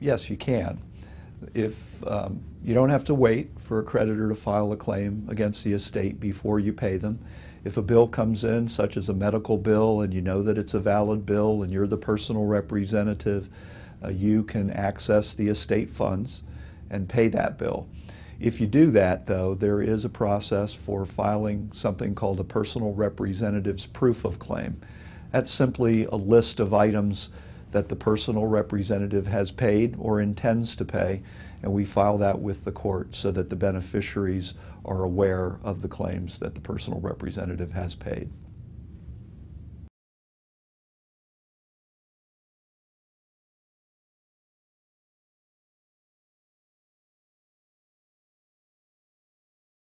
yes, you can. If um, you don't have to wait for a creditor to file a claim against the estate before you pay them. If a bill comes in, such as a medical bill, and you know that it's a valid bill and you're the personal representative, uh, you can access the estate funds and pay that bill. If you do that, though, there is a process for filing something called a personal representative's proof of claim. That's simply a list of items that the personal representative has paid or intends to pay, and we file that with the court so that the beneficiaries are aware of the claims that the personal representative has paid.